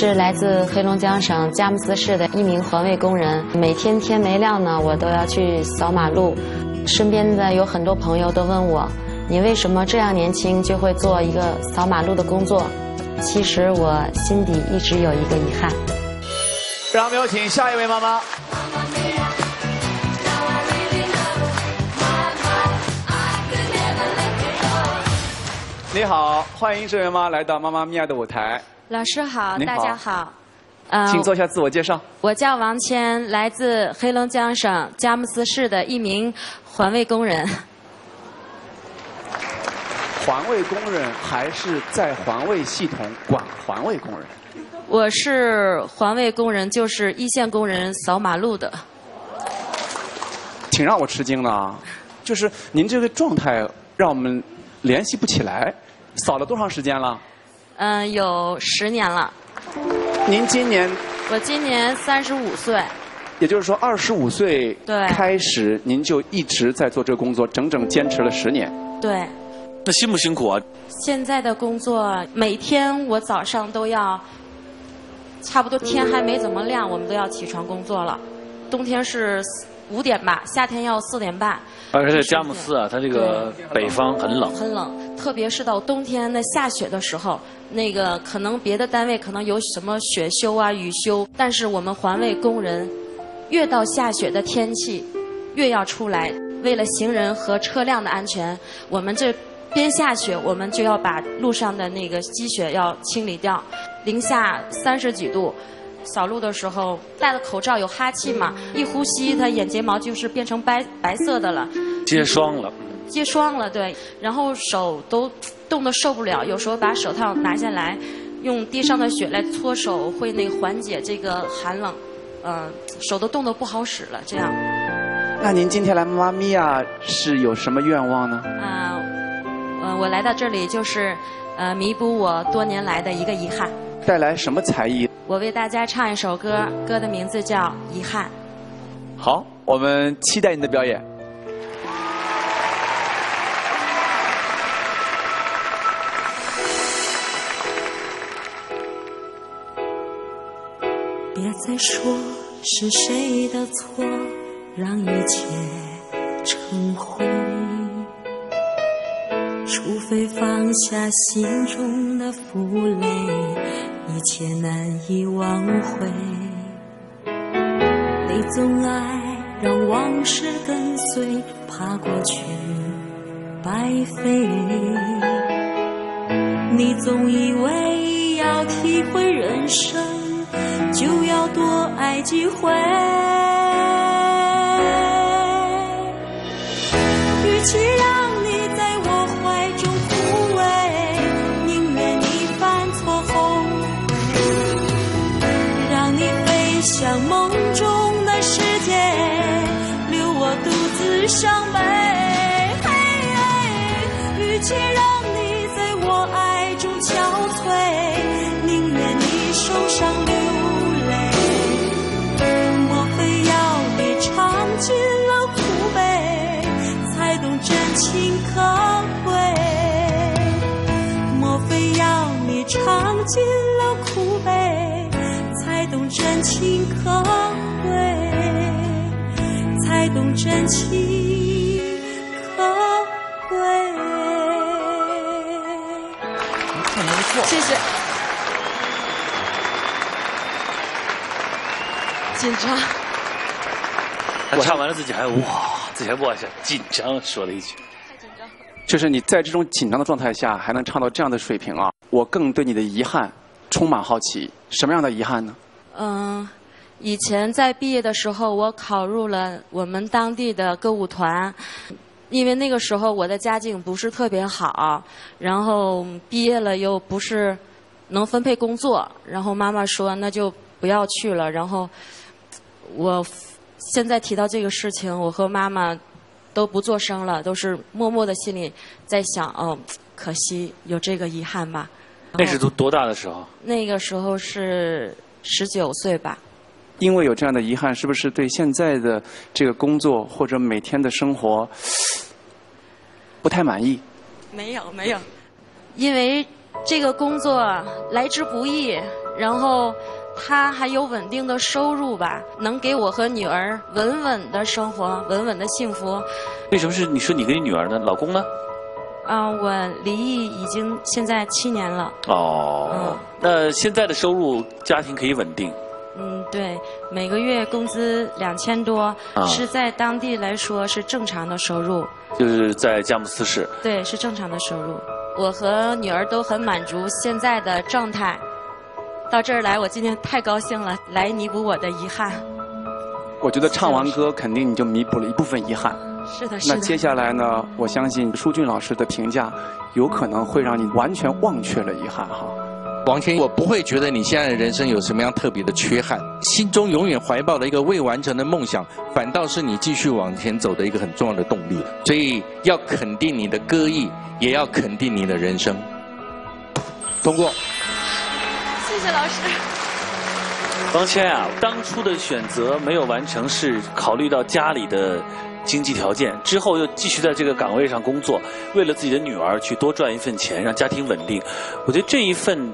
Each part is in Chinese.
是来自黑龙江省佳木斯市的一名环卫工人。每天天没亮呢，我都要去扫马路。身边的有很多朋友都问我，你为什么这样年轻就会做一个扫马路的工作？其实我心底一直有一个遗憾。让我们有请下一位妈妈。你好，欢迎这位妈来到妈妈咪呀的舞台。老师好，好大家好。呃请做一下自我介绍。我叫王谦，来自黑龙江省佳木斯市的一名环卫工人。环卫工人还是在环卫系统管环卫工人？我是环卫工人，就是一线工人扫马路的。挺让我吃惊的啊！就是您这个状态让我们联系不起来。扫了多长时间了？嗯，有十年了。您今年？我今年三十五岁。也就是说，二十五岁对开始，您就一直在做这个工作，整整坚持了十年。对，那辛不辛苦啊？现在的工作每天我早上都要，差不多天还没怎么亮，我们都要起床工作了。冬天是五点吧，夏天要四点半。而且佳木斯啊，它这个北方很冷，很冷，特别是到冬天那下雪的时候，那个可能别的单位可能有什么雪休啊、雨休，但是我们环卫工人，越到下雪的天气，越要出来，为了行人和车辆的安全，我们这边下雪，我们就要把路上的那个积雪要清理掉，零下三十几度。扫路的时候戴了口罩有哈气嘛，一呼吸，它眼睫毛就是变成白白色的了，结霜了。结霜了，对，然后手都冻得受不了，有时候把手套拿下来，用地上的雪来搓手，会那个缓解这个寒冷，呃，手都冻得不好使了，这样。那您今天来妈妈咪呀是有什么愿望呢？啊、呃，我来到这里就是，呃，弥补我多年来的一个遗憾。带来什么才艺？我为大家唱一首歌，歌的名字叫《遗憾》。好，我们期待你的表演。别再说是谁的错，让一切成灰。除非放下心中的负累，一切难以挽回。你总爱让往事跟随，怕过去白费。你总以为要体会人生，就要多爱几回。与其像梦中的世界，留我独自伤悲。嘿与其让你在我爱中憔悴，宁愿你受伤流泪。莫非要你尝尽了苦悲，才懂真情可贵？莫非要你尝尽了苦悲，真情可贵？才懂真情可贵？唱的不错。谢谢。紧张。他唱完了自己还哇，自己还哇一下，紧张说了一句。就是你在这种紧张的状态下还能唱到这样的水平啊！我更对你的遗憾充满好奇。什么样的遗憾呢？嗯，以前在毕业的时候，我考入了我们当地的歌舞团，因为那个时候我的家境不是特别好，然后毕业了又不是能分配工作，然后妈妈说那就不要去了。然后我现在提到这个事情，我和妈妈都不做声了，都是默默的心里在想，哦，可惜有这个遗憾吧。那是多多大的时候？那个时候是十九岁吧。因为有这样的遗憾，是不是对现在的这个工作或者每天的生活不太满意？没有没有，因为这个工作来之不易，然后他还有稳定的收入吧，能给我和女儿稳稳的生活，稳稳的幸福。为什么是你说你跟你女儿呢？老公呢？啊、我离异已经现在七年了。哦嗯，那现在的收入家庭可以稳定，嗯，对，每个月工资两千多，啊是在当地来说是正常的收入。就是在佳木斯市。对，是正常的收入。我和女儿都很满足现在的状态。到这儿来，我今天太高兴了，来弥补我的遗憾。我觉得唱完歌肯定你就弥补了一部分遗憾。是的，是的。那接下来呢？我相信舒俊老师的评价有可能会让你完全忘却了遗憾哈。王谦，我不会觉得你现在的人生有什么样特别的缺憾，心中永远怀抱的一个未完成的梦想，反倒是你继续往前走的一个很重要的动力。所以要肯定你的歌艺，也要肯定你的人生。通过。谢谢老师。王谦啊，当初的选择没有完成，是考虑到家里的经济条件，之后又继续在这个岗位上工作，为了自己的女儿去多赚一份钱，让家庭稳定。我觉得这一份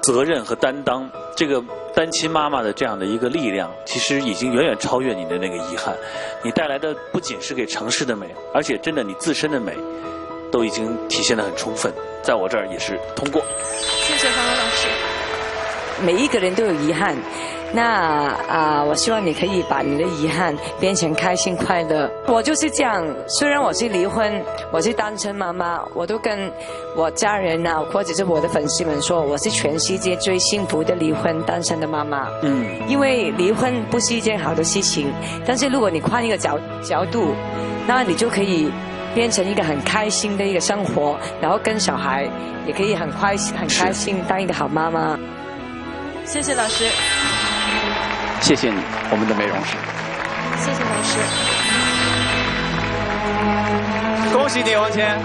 责任和担当，这个单亲妈妈的这样的一个力量，其实已经远远超越你的那个遗憾。你带来的不仅是给城市的美，而且真的你自身的美，都已经体现得很充分。在我这儿也是通过。谢谢方文老师。每一个人都有遗憾，那啊、我希望你可以把你的遗憾变成开心快乐。我就是这样，虽然我是离婚，我是单身妈妈，我都跟我家人啊，或者是我的粉丝们说，我是全世界最幸福的离婚单身的妈妈。嗯，因为离婚不是一件好的事情，但是如果你换一个角角度，那你就可以变成一个很开心的一个生活，然后跟小孩也可以很快很开心当一个好妈妈。谢谢老师，谢谢你，我们的美容师。谢谢老师。恭喜你，王谦。